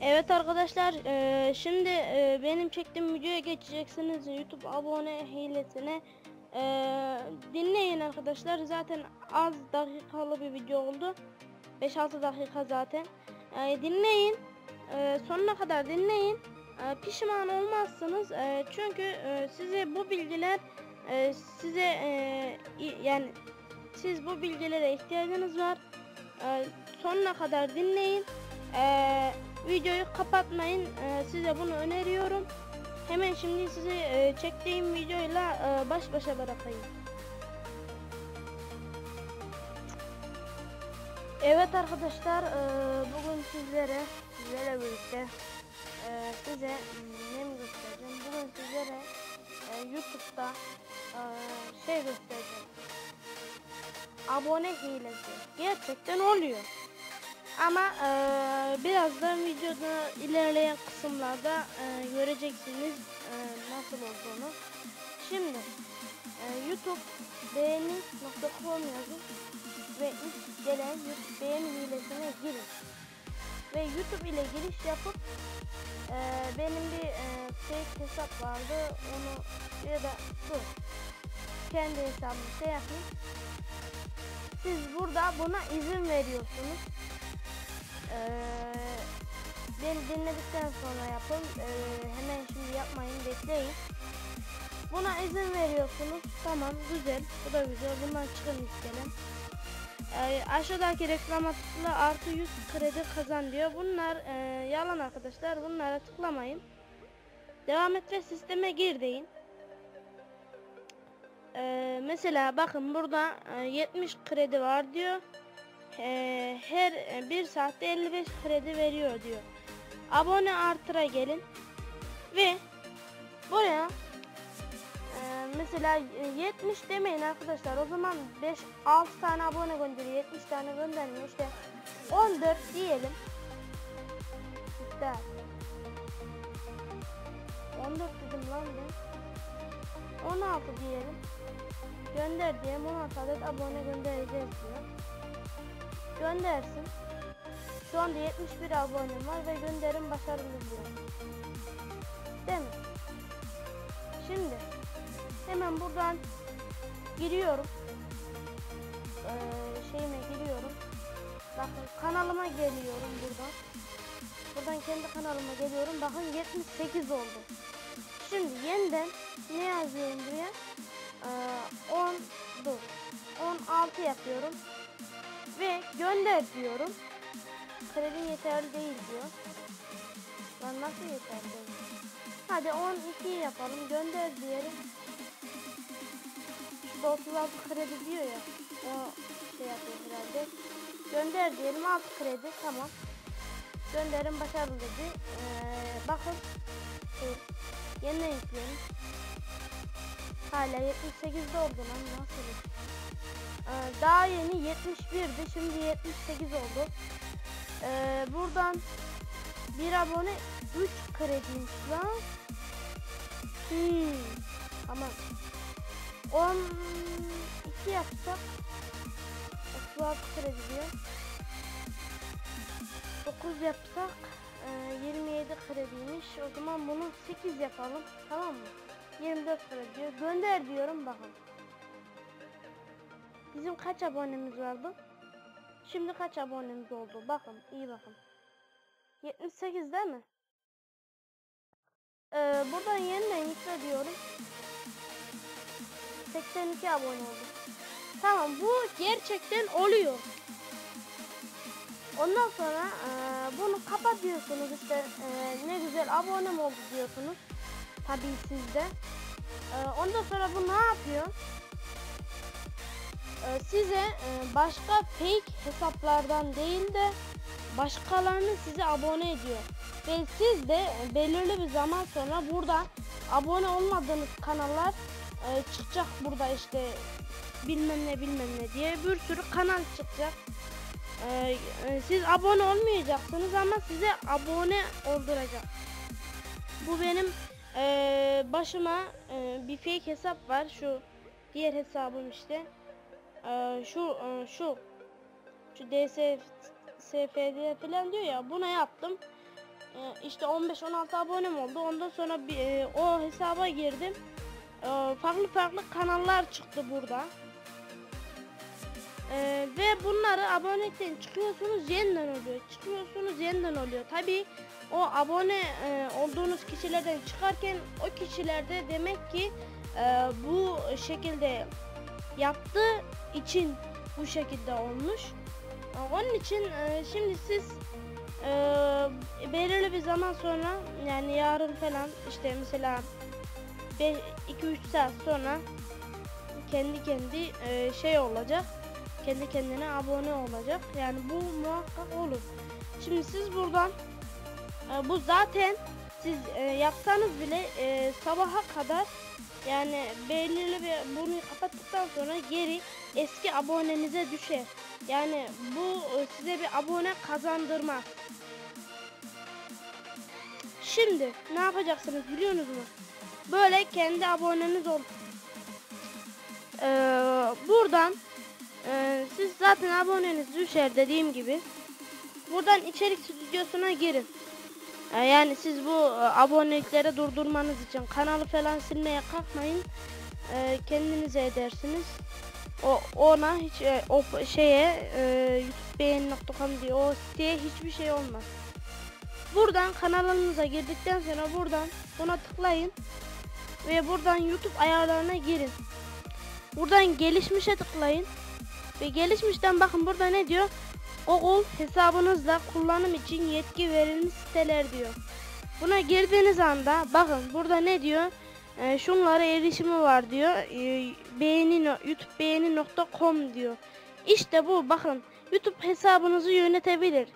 Evet arkadaşlar eee, şimdi eee, benim çektiğim videoya geçeceksiniz. YouTube abone hilesine. Eee, dinleyin arkadaşlar zaten az dakikalı bir video oldu. 5-6 dakika zaten. Dinleyin. Sonuna kadar dinleyin. Pişman olmazsınız. Çünkü size bu bilgiler size yani siz bu bilgilere ihtiyacınız var. Sonuna kadar dinleyin. Eee, videoyu kapatmayın. Eee, size bunu öneriyorum. Hemen şimdi sizi eee, çektiğim videoyla eee, baş başa bırakayım. Evet arkadaşlar eee, bugün sizlere sizlerle birlikte eee, size ne mi göstereceğim? Bugün sizlere eee, YouTube'da eee, şey göstereceğim. Abone hilesi. Gerçekten oluyor. Ama eee, birazdan videoda ilerleyen kısımlarda eee, göreceksiniz eee, nasıl olduğunu. Şimdi eee, YouTube beğeni.com yazın ve ilk gelen YouTube beğeni hilesine girin. Ve YouTube ile giriş yapıp eee, benim bir eee, fake hesap vardı onu ya da dur kendi hesabımı şey yapayım. Siz burada buna izin veriyorsunuz. Ee, beni dinledikten sonra yapın. Ee, hemen şimdi yapmayın, bekleyin. Buna izin veriyorsunuz. Tamam, güzel. Bu da güzel. Bundan çıkın istedim. Ee, aşağıdaki reklama tıkla artı 100 kredi kazan diyor. Bunlar e, yalan arkadaşlar. Bunlara tıklamayın. Devam et ve sisteme gir deyin. Ee, mesela bakın burada e, 70 kredi var diyor. Ee, her e, bir saatte 55 kredi veriyor diyor. Abone artıra gelin ve buraya e, mesela e, 70 demeyin arkadaşlar. O zaman 5 6 tane abone gönderiyor. 70 tane göndermiyor işte. 14 diyelim. İşte 14 dedim lan ben. 16 diyelim. Gönder diyelim 16 adet abone göndereceğiz diyor göndersin. Şu anda 71 abonem var ve gönderim başarılı diyor. Değil mi? Şimdi hemen buradan giriyorum. Ee, şeyime giriyorum. Bakın kanalıma geliyorum buradan. Buradan kendi kanalıma geliyorum. Bakın 78 oldu. Şimdi yeniden ne yazıyorum buraya? Ee, 10 dur. 16 yapıyorum ve gönder diyorum. Kredin yeterli değil diyor. Lan nasıl yeterli? Hadi 12 yapalım gönder diyelim. Şurada 36 kredi diyor ya. O şey yapıyor herhalde. Gönder diyelim 6 kredi tamam. Gönderim başarılı dedi. Ee, bakın. Dur. Yeniden yükleyelim. Hala 78'de oldu lan nasıl? Ee, daha yeni 71'di şimdi 78 oldu. Ee, buradan bir abone 3 krediymiş lan. Hmm. Tamam. 12 yapsak 36 kredi diyor. 9 yapsak e, 27 krediymiş. O zaman bunu 8 yapalım. Tamam mı? 24 kredi diyor. Gönder diyorum bakın. Bizim kaç abonemiz vardı? Şimdi kaç abonemiz oldu? Bakın, iyi bakın. 78 değil mi? Ee, buradan yeniden yükle diyorum. 82 abone oldu. Tamam bu gerçekten oluyor. Ondan sonra e, bunu kapatıyorsunuz işte e, ne güzel abonem oldu diyorsunuz. Tabii sizde. E, ondan sonra bu ne yapıyor? Size e, başka fake hesaplardan değil de başkalarını size abone ediyor. Ve siz de belirli bir zaman sonra burada abone olmadığınız kanallar e, çıkacak burada işte bilmem ne bilmem ne diye bir sürü kanal çıkacak. E, siz abone olmayacaksınız ama size abone olduracak. Bu benim başıma bir fake hesap var şu diğer hesabım işte. Ee, şu e, şu şu DSF SFD falan diyor ya buna yaptım. e, işte 15-16 abonem oldu. Ondan sonra bir, e, o hesaba girdim. E, farklı farklı kanallar çıktı burada. Ve bunları abonelikten çıkıyorsunuz yeniden oluyor. Çıkıyorsunuz yeniden oluyor. Tabi o abone e, olduğunuz kişilerden çıkarken o kişilerde demek ki e, bu şekilde yaptığı için bu şekilde olmuş. E, Onun için e, şimdi siz e, belirli bir zaman sonra yani yarın falan işte mesela 2-3 saat sonra kendi kendi e, şey olacak. Kendi kendine abone olacak. Yani bu muhakkak olur. Şimdi siz buradan bu zaten siz yapsanız bile sabaha kadar yani belirli bir bunu kapattıktan sonra geri eski abonenize düşer. Yani bu e, size bir abone kazandırmaz. Şimdi ne yapacaksınız biliyor musunuz? Böyle kendi aboneniz ol. Ee, buradan e, siz zaten aboneniz düşer dediğim gibi. Buradan içerik stüdyosuna girin. Ee, yani siz bu e, abonelikleri durdurmanız için kanalı falan silmeye kalkmayın. Ee, kendinize edersiniz. O ona hiç e, o şeye e, youtubebeğeni.com diye o siteye hiçbir şey olmaz. Buradan kanalınıza girdikten sonra buradan buna tıklayın ve buradan YouTube ayarlarına girin. Buradan gelişmişe tıklayın ve gelişmişten bakın burada ne diyor? Google hesabınızla kullanım için yetki verilmiş siteler diyor. Buna girdiğiniz anda bakın burada ne diyor? Ee, şunlara erişimi var diyor. Ee, beğeni Beğeni.com diyor. İşte bu bakın YouTube hesabınızı yönetebilir.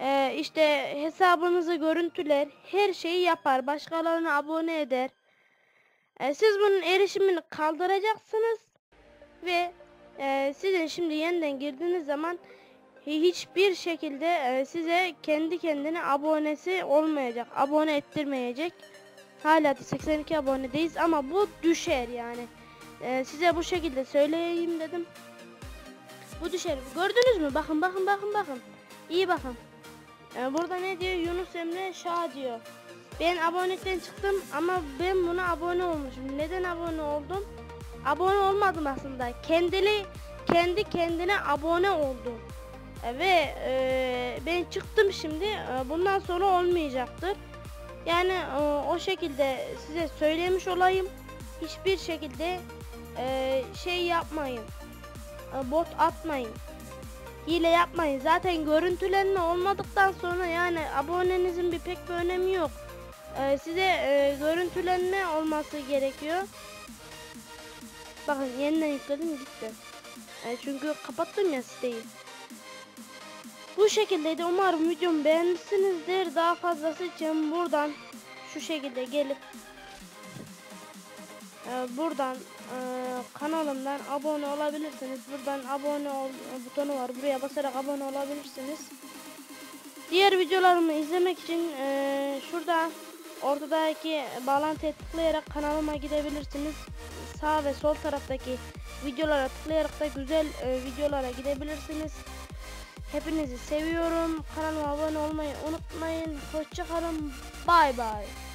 Ee, işte hesabınızı görüntüler, her şeyi yapar, başkalarına abone eder. Ee, siz bunun erişimini kaldıracaksınız ve e, sizin şimdi yeniden girdiğiniz zaman hiçbir şekilde e, size kendi kendine abonesi olmayacak, abone ettirmeyecek. Hala da 82 abonedeyiz ama bu düşer yani. Ee, size bu şekilde söyleyeyim dedim. Bu düşer. Gördünüz mü? Bakın bakın bakın bakın. İyi bakın. Ee, burada ne diyor? Yunus Emre Şah diyor. Ben abonelikten çıktım ama ben buna abone olmuşum. Neden abone oldum? Abone olmadım aslında. Kendili kendi kendine abone oldu. Ee, ve e, ben çıktım şimdi. Ee, bundan sonra olmayacaktır. Yani e, o şekilde size söylemiş olayım. Hiçbir şekilde e, şey yapmayın. E, bot atmayın. Hile yapmayın. Zaten görüntülenme olmadıktan sonra yani abonenizin bir pek bir önemi yok. E, size e, görüntülenme olması gerekiyor. Bakın yeniden yükledim gitti. E, çünkü kapattım ya siteyi. Bu şekildeydi. Umarım videomu beğenmişsinizdir. Daha fazlası için buradan şu şekilde gelip e, buradan e, kanalımdan abone olabilirsiniz. Buradan abone ol butonu var. Buraya basarak abone olabilirsiniz. Diğer videolarımı izlemek için e, şurada ortadaki bağlantıya tıklayarak kanalıma gidebilirsiniz. Sağ ve sol taraftaki videolara tıklayarak da güzel e, videolara gidebilirsiniz. Hepinizi seviyorum. Kanalıma abone olmayı unutmayın. Hoşçakalın. Bay bay.